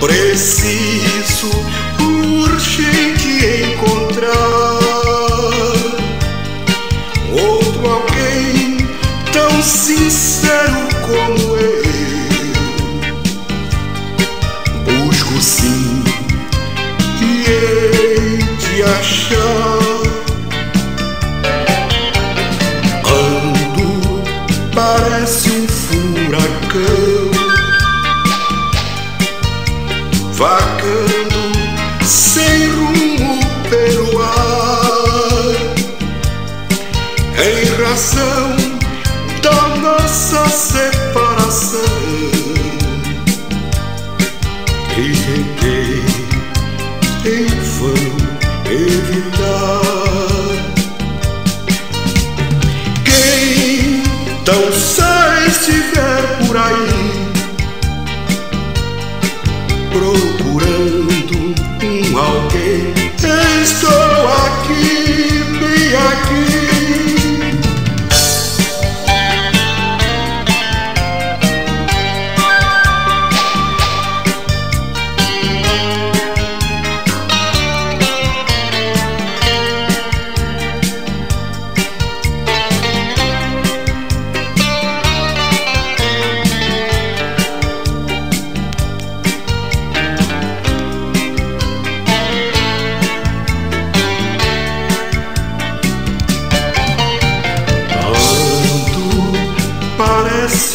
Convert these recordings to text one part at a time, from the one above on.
Preciso urgente encontrar outro alguém tão sincero como eu. Busco sim e hei de achar. Ando, parece um furacão vagando sem rumo pelo ar, em razão da nossa separação. E tentei em vão evitar. Quem tão só estiver por aí Cristo.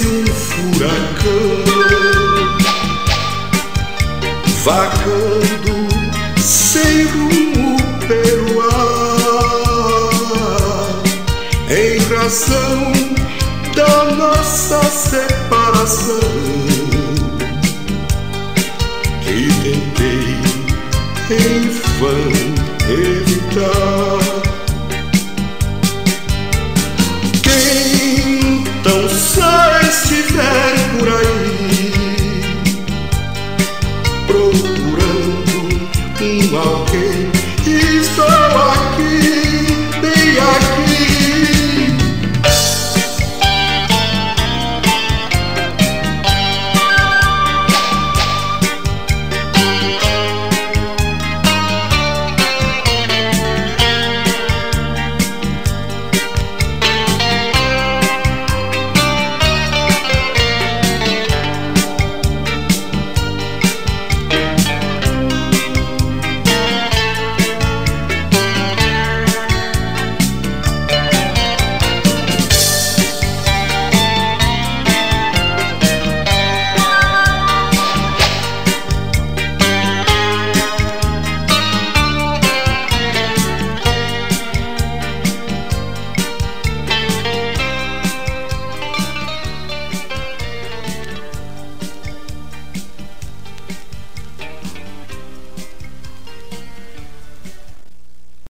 parece um furacão vagando sem rumo pelo ar em razão da nossa separação que tentei em vão evitar.